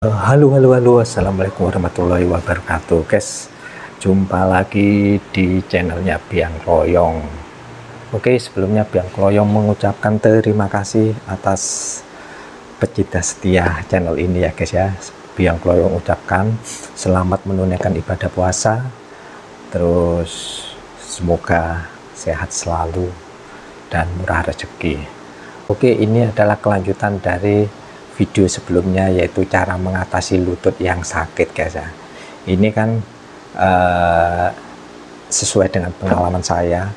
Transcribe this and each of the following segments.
Halo, halo, halo, assalamualaikum warahmatullahi wabarakatuh, guys. Jumpa lagi di channelnya Biang Kloyong. Oke, sebelumnya Biang Kloyong mengucapkan terima kasih atas pecinta setia channel ini ya, guys ya. Biang Kloyong ucapkan selamat menunaikan ibadah puasa. Terus semoga sehat selalu dan murah rezeki. Oke, ini adalah kelanjutan dari video sebelumnya yaitu cara mengatasi lutut yang sakit guys ya. Ini kan uh, sesuai dengan pengalaman saya.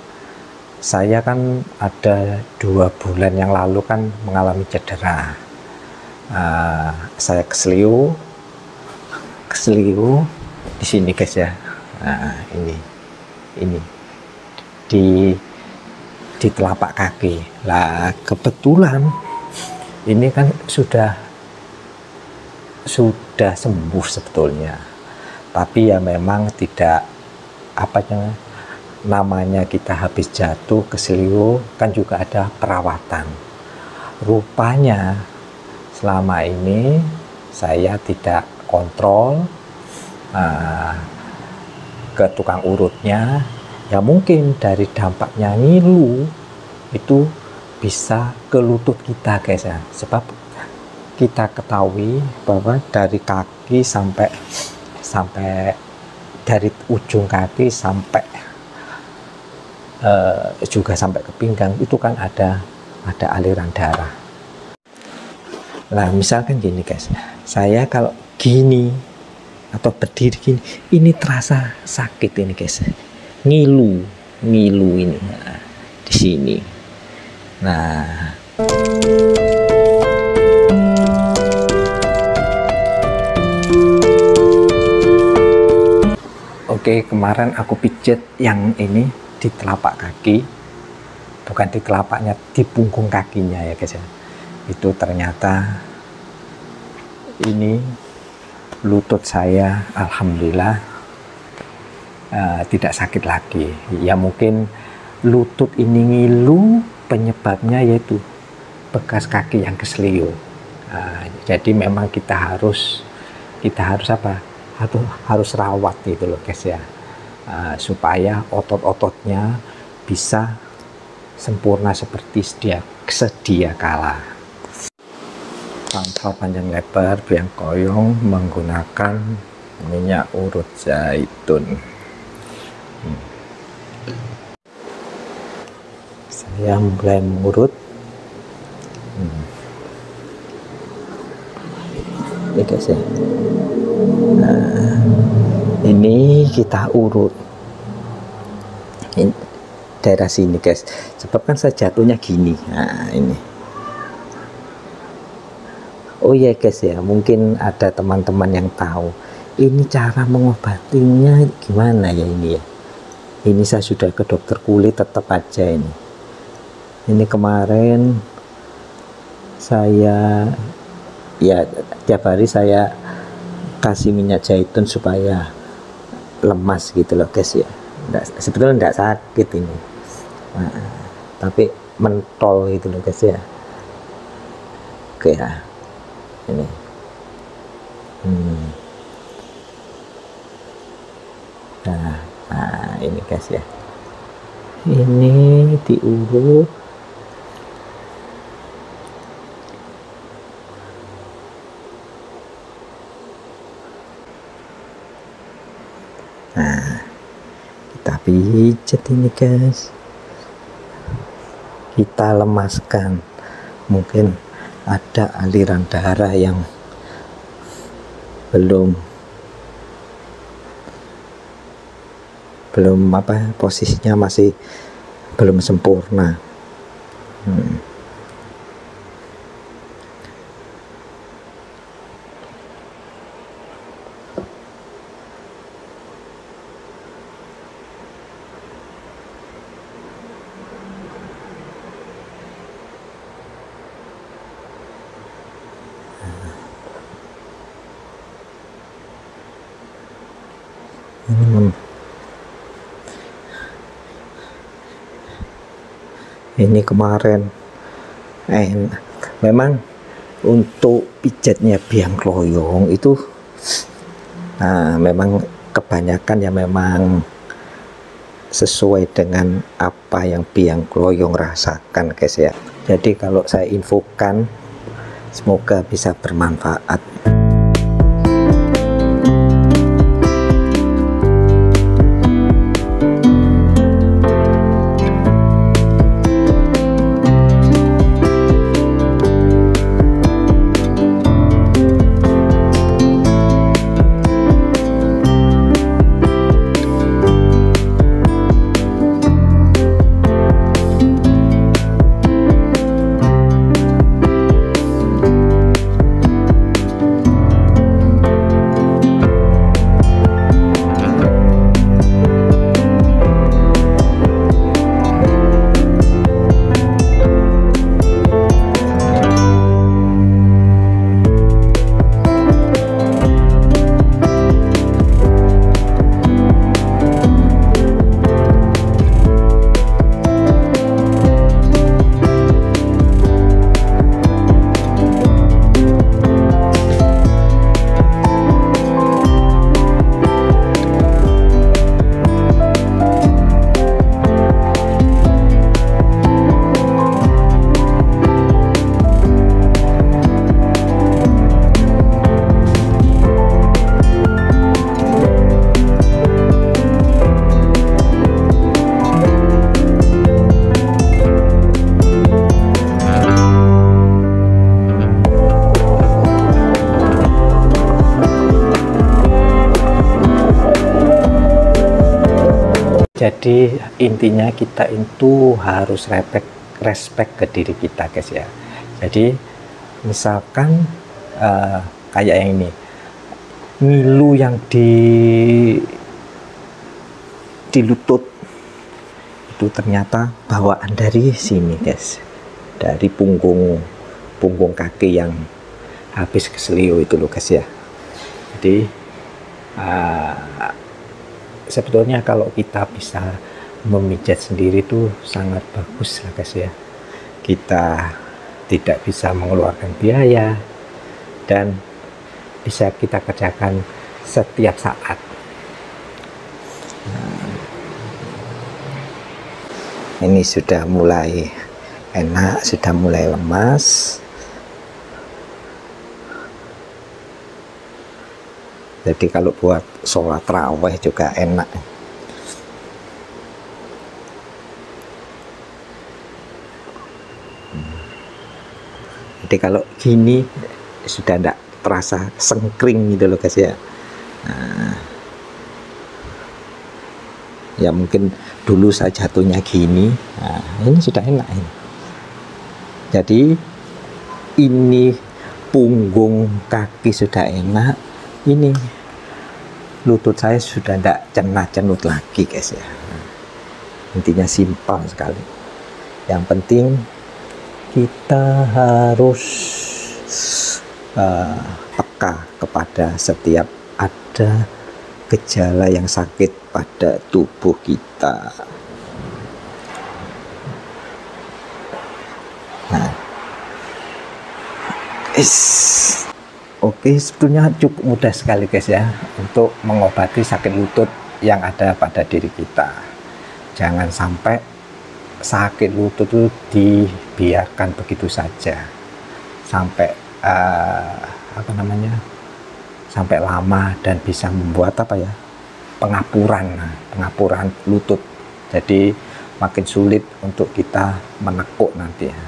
Saya kan ada dua bulan yang lalu kan mengalami cedera. Uh, saya keseliu keseliu di sini guys ya. Nah, ini ini. Di di telapak kaki. Lah kebetulan ini kan sudah sudah sembuh sebetulnya. Tapi ya memang tidak apa namanya kita habis jatuh ke seliu kan juga ada perawatan. Rupanya selama ini saya tidak kontrol uh, ke tukang urutnya. Ya mungkin dari dampaknya ngilu itu bisa ke lutut kita guys ya. Sebab kita ketahui bahwa dari kaki sampai sampai dari ujung kaki sampai uh, juga sampai ke pinggang itu kan ada ada aliran darah. Nah misalkan gini guys. Saya kalau gini atau berdiri gini ini terasa sakit ini guys. Ngilu ngilu ini. Nah, di sini. Nah, Oke, kemarin aku pijat yang ini di telapak kaki, bukan di telapaknya, di punggung kakinya ya guys ya. Itu ternyata ini lutut saya, alhamdulillah uh, tidak sakit lagi. Ya mungkin lutut ini ngilu penyebabnya yaitu bekas kaki yang keseliu. Nah, jadi memang kita harus kita harus apa? Harus harus rawat itu loh guys ya. Uh, supaya otot-ototnya bisa sempurna seperti sedia sedia kala. Pangkal panjang lebar biang koyong menggunakan minyak urut zaitun. Hmm. saya mulai mengurut hmm. ini guys ya nah, ini kita urut. Ini daerah sini guys. Sebab kan saya jatuhnya gini. Nah ini. Oh ya guys ya. Mungkin ada teman-teman yang tahu. Ini cara mengobatinya gimana ya ini ya? Ini saya sudah ke dokter kulit tetap aja ini. Ini kemarin saya ya tiap hari saya kasih minyak zaitun supaya lemas gitu loh guys ya. Nggak, sebetulnya tidak sakit ini. Nah, tapi mentol gitu loh guys ya. Oke ya. Ini. Hmm. nah, nah ini guys ya. Ini diurut nah kita pijat ini guys. Kita lemaskan. Mungkin ada aliran darah yang belum belum apa posisinya masih belum sempurna. Hmm. Ini ini kemarin. Eh memang untuk pijatnya biang kloyong itu nah, memang kebanyakan ya memang sesuai dengan apa yang biang kloyong rasakan guys ya. Jadi kalau saya infokan semoga bisa bermanfaat jadi intinya kita itu harus respect respect ke diri kita guys ya. Jadi misalkan uh, kayak yang ini. Ngilu yang di di lutut. Itu ternyata bawaan dari sini guys. Dari punggung punggung kaki yang habis keselio itu loh guys ya. Jadi uh, sebetulnya kalau kita bisa memijat sendiri itu sangat bagus lah guys ya. Kita tidak bisa mengeluarkan biaya dan bisa kita kerjakan setiap saat. Nah, ini sudah mulai enak sudah mulai lemas jadi kalau buat sholat raweh juga enak. Jadi kalau gini sudah tidak terasa sengkring gitu loh guys ya. Nah, ya mungkin dulu saya jatuhnya gini. Nah, ini sudah enak ini. Jadi ini punggung kaki sudah enak ini. Lutut saya sudah tidak cenat-cenut lagi guys ya. Intinya simpel sekali. Yang penting kita harus uh, peka kepada setiap ada gejala yang sakit pada tubuh kita. Nah. Is Oke, sebetulnya cukup mudah sekali guys ya untuk mengobati sakit lutut yang ada pada diri kita. Jangan sampai sakit lutut itu dibiarkan begitu saja. Sampai uh, apa namanya sampai lama dan bisa membuat apa ya pengapuran pengapuran lutut. Jadi makin sulit untuk kita menekuk nanti ya.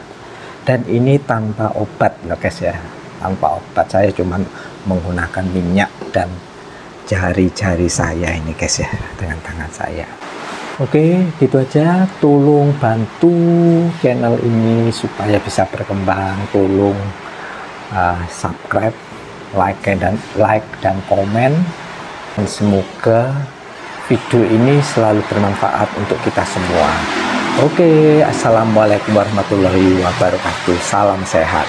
Dan ini tanpa obat loh guys ya tanpa obat saya cuma menggunakan minyak dan jari-jari saya ini guys ya dengan tangan saya. Oke gitu aja. Tolong bantu channel ini supaya bisa berkembang. Tolong uh, subscribe like dan like dan komen. Dan semoga video ini selalu bermanfaat untuk kita semua. Oke Assalamualaikum warahmatullahi wabarakatuh. Salam sehat